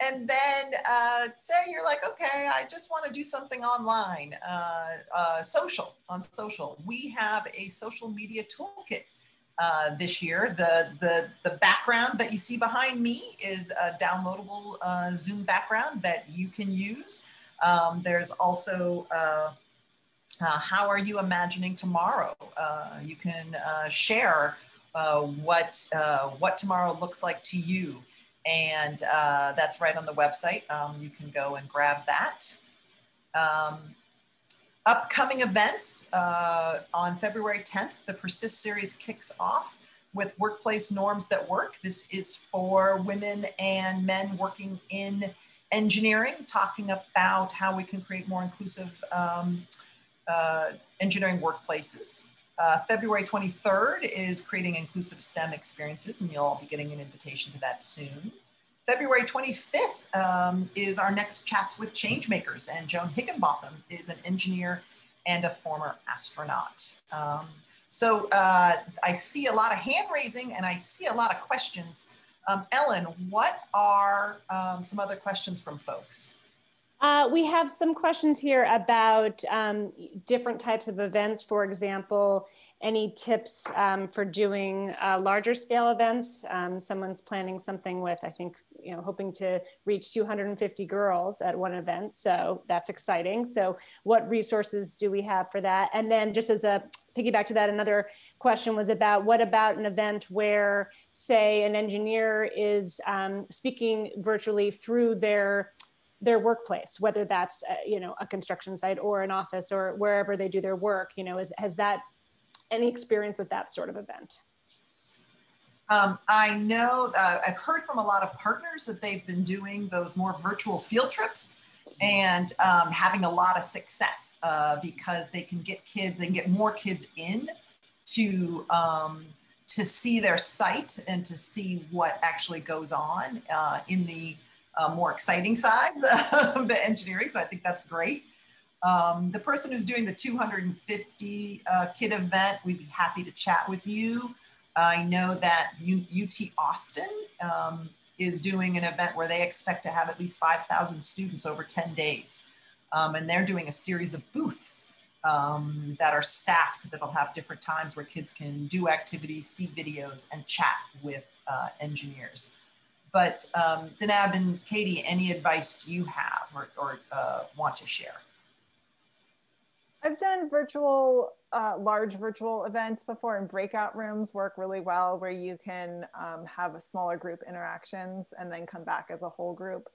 And then uh, say you're like, okay, I just want to do something online, uh, uh, social, on social. We have a social media toolkit uh, this year. The, the, the background that you see behind me is a downloadable uh, Zoom background that you can use. Um, there's also uh, how are you imagining tomorrow? You can share what, what tomorrow looks like to you. And that's right on the website. Um, you can go and grab that. Um, upcoming events on February 10th, the Persist series kicks off with Workplace Norms That Work. This is for women and men working in engineering, talking about how we can create more inclusive um, uh, engineering workplaces. Uh, February 23rd is creating inclusive STEM experiences, and you'll all be getting an invitation to that soon. February 25th um, is our next Chats with Changemakers, and Joan Higginbotham is an engineer and a former astronaut. Um, so uh, I see a lot of hand raising and I see a lot of questions. Um, Ellen, what are um, some other questions from folks? Uh, we have some questions here about um, different types of events. For example, any tips um, for doing uh, larger scale events? Um, someone's planning something with, I think, you know, hoping to reach 250 girls at one event. So that's exciting. So what resources do we have for that? And then just as a piggyback to that, another question was about what about an event where, say, an engineer is um, speaking virtually through their their workplace, whether that's uh, you know a construction site or an office or wherever they do their work. You know, is, has that any experience with that sort of event? Um, I know uh, I've heard from a lot of partners that they've been doing those more virtual field trips and um, having a lot of success uh, because they can get kids and get more kids in to um, to see their site and to see what actually goes on uh, in the uh, more exciting side of the engineering. So I think that's great. Um, the person who's doing the 250 uh, kid event, we'd be happy to chat with you. I know that UT Austin um, is doing an event where they expect to have at least 5,000 students over 10 days. Um, and they're doing a series of booths um, that are staffed that'll have different times where kids can do activities, see videos, and chat with uh, engineers. But um, Zainab and Katie, any advice do you have or, or uh, want to share? I've done virtual, uh, large virtual events before, and breakout rooms work really well where you can um, have a smaller group interactions and then come back as a whole group.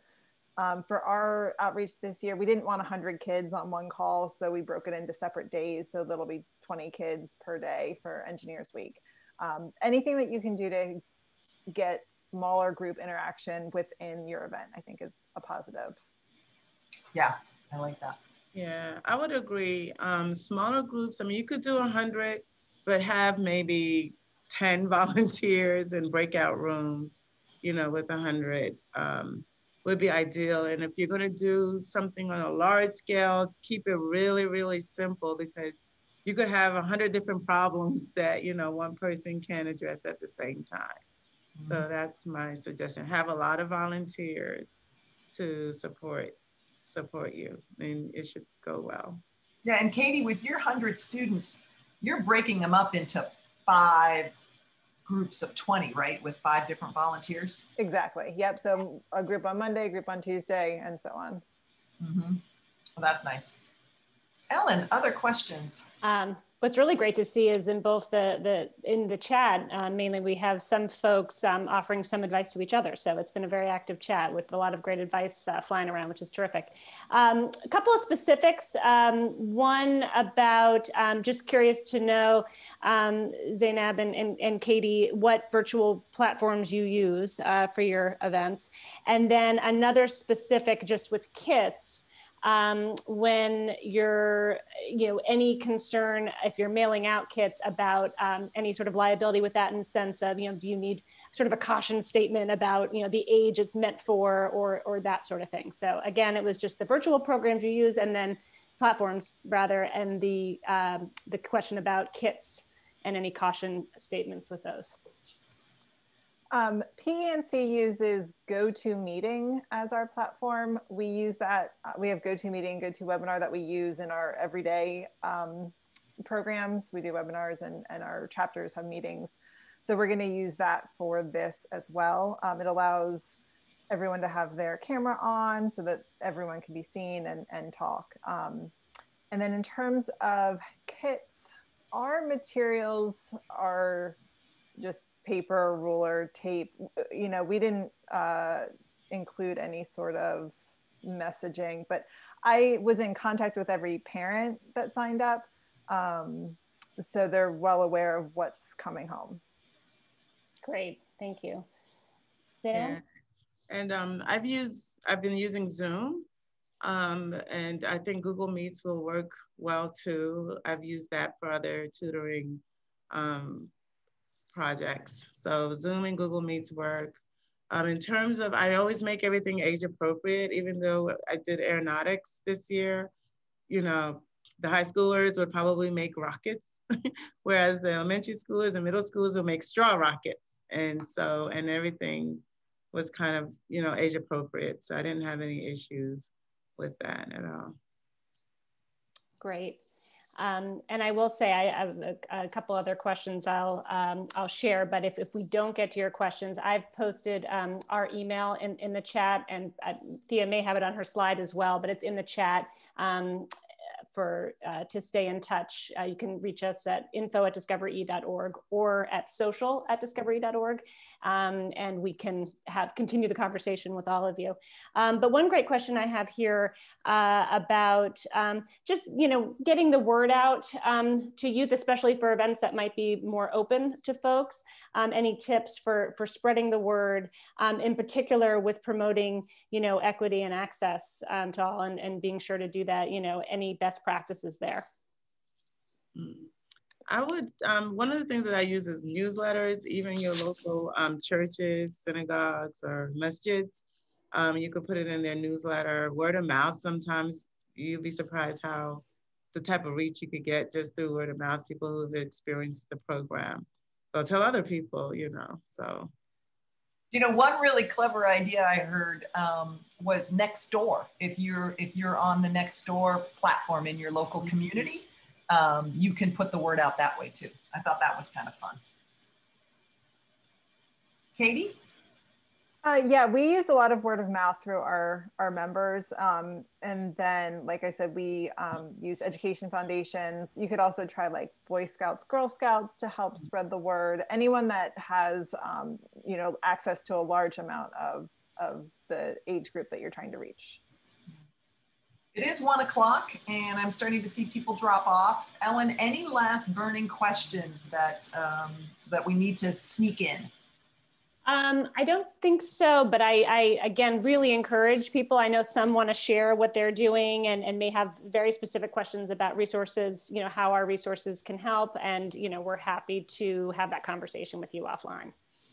Um, for our outreach this year, we didn't want 100 kids on one call, so we broke it into separate days. So there'll be 20 kids per day for Engineers Week. Um, anything that you can do to get smaller group interaction within your event, I think is a positive. Yeah, I like that. Yeah, I would agree. Um, smaller groups, I mean, you could do 100, but have maybe 10 volunteers in breakout rooms, you know, with 100 um, would be ideal. And if you're going to do something on a large scale, keep it really, really simple because you could have 100 different problems that, you know, one person can address at the same time. So mm-hmm. that's my suggestion. Have a lot of volunteers to support support you, and it should go well. Yeah, and Katie, with your hundred students, you're breaking them up into five groups of 20, right? With five different volunteers? Exactly. Yep. So a group on Monday, group on Tuesday, and so on. Mm-hmm. Well, that's nice. Ellen, other questions? Um, what's really great to see is in both the the in the chat uh, mainly we have some folks um, offering some advice to each other. So it's been a very active chat with a lot of great advice uh, flying around which is terrific. Um, a couple of specifics um, one about um, just curious to know um, zainab and, and, and, katie what virtual platforms you use uh, for your events. And then another specific just with kits um, when you're, you know, any concern if you're mailing out kits about um, any sort of liability with that in the sense of, you know, do you need sort of a caution statement about, you know, the age it's meant for or, or that sort of thing. So again, it was just the virtual programs you use and then platforms rather, and the, um, the question about kits and any caution statements with those. Um, PENC uses GoToMeeting as our platform. We use that, uh, we have GoToMeeting, GoToWebinar that we use in our everyday um, programs. We do webinars and, and our chapters have meetings. So we're gonna use that for this as well. Um, it allows everyone to have their camera on so that everyone can be seen and, and talk. Um, and then in terms of kits, our materials are just paper, ruler, tape. You know, we didn't uh, include any sort of messaging, but I was in contact with every parent that signed up. Um, so they're well aware of what's coming home. Great, thank you. Yeah. And um, I've used, I've been using Zoom um, and I think Google Meets will work well too. I've used that for other tutoring um, projects. So Zoom and Google Meets work. Um, in terms of, I always make everything age appropriate, even though I did aeronautics this year, you know, the high schoolers would probably make rockets, whereas the elementary schoolers and middle schoolers will make straw rockets. And so, and everything was kind of, you know, age appropriate. So I didn't have any issues with that at all. Great. Um, and I will say I have a, a couple other questions I'll um, I'll share. But if, if we don't get to your questions, I've posted um, our email in, in the chat, and uh, Thea may have it on her slide as well. But it's in the chat. Um, for uh, to stay in touch. Uh, you can reach us at info at discovere.org or at social at discovere.org, um, and we can have continue the conversation with all of you. Um, but one great question I have here uh, about um, just you know getting the word out um, to youth, especially for events that might be more open to folks. Um, any tips for for spreading the word, um, in particular with promoting you know equity and access to all, and, and being sure to do that. You know any best practices there? I would, um, one of the things that I use is newsletters, even your local um, churches, synagogues, or masjids. Um, you could put it in their newsletter, word of mouth. Sometimes you'd be surprised how the type of reach you could get just through word of mouth, people who've experienced the program. So tell other people, you know, so You know, one really clever idea I heard um, was Nextdoor. If you're if you're on the Nextdoor platform in your local mm-hmm. community, um, you can put the word out that way too. I thought that was kind of fun. Katie? Uh, yeah, we use a lot of word of mouth through our our members, um, and then, like I said, we um, use education foundations. You could also try like Boy Scouts, Girl Scouts to help spread the word. Anyone that has, um, you know, access to a large amount of of the age group that you're trying to reach. It is one o'clock, and I'm starting to see people drop off. Ellen, any last burning questions that um, that we need to sneak in? Um, I don't think so, but I, I, again really encourage people. I know some want to share what they're doing and, and may have very specific questions about resources, you know, how our resources can help. And, you know, we're happy to have that conversation with you offline.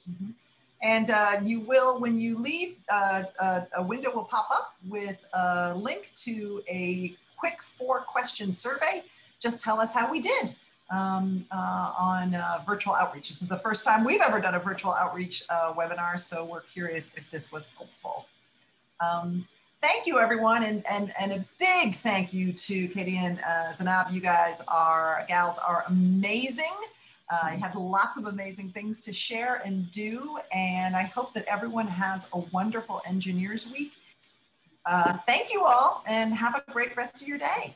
Mm -hmm. And uh, you will, when you leave, uh, uh, a window will pop up with a link to a quick four question survey. Just tell us how we did um, uh, on uh, virtual outreach. This is the first time we've ever done a virtual outreach uh, webinar, so we're curious if this was helpful. Um, thank you, everyone, and, and, and a big thank you to Katie and Zainab. You guys are, gals are amazing. Uh, I had lots of amazing things to share and do, and I hope that everyone has a wonderful Engineers Week. Uh, thank you all, and have a great rest of your day.